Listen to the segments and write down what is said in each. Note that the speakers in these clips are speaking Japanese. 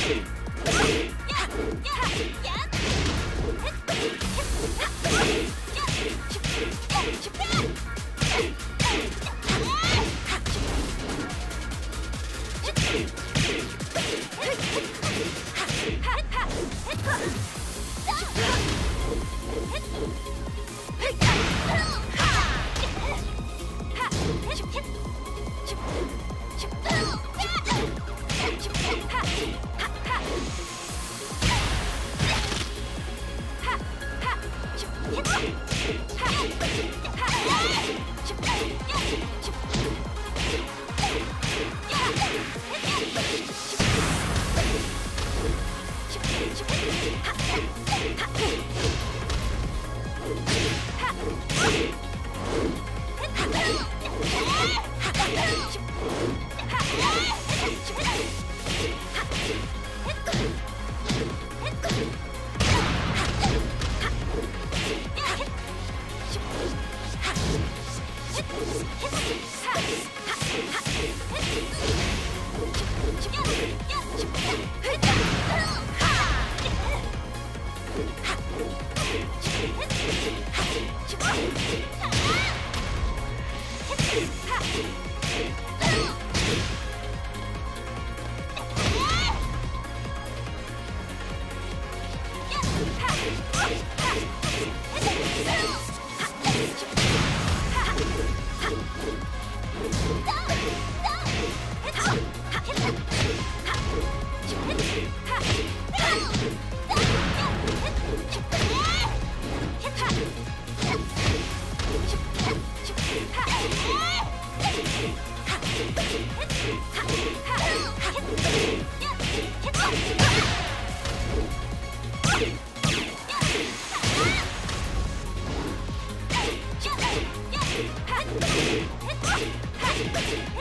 Okay.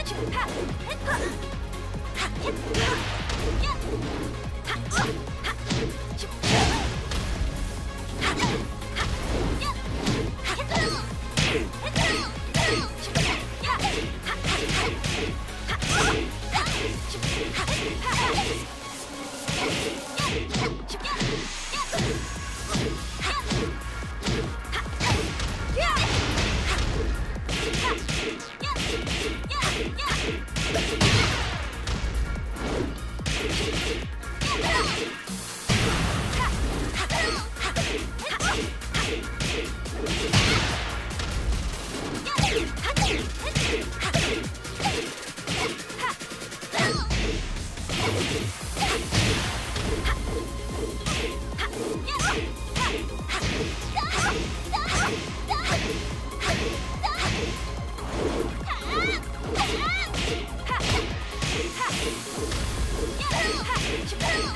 Yeah! Yeah!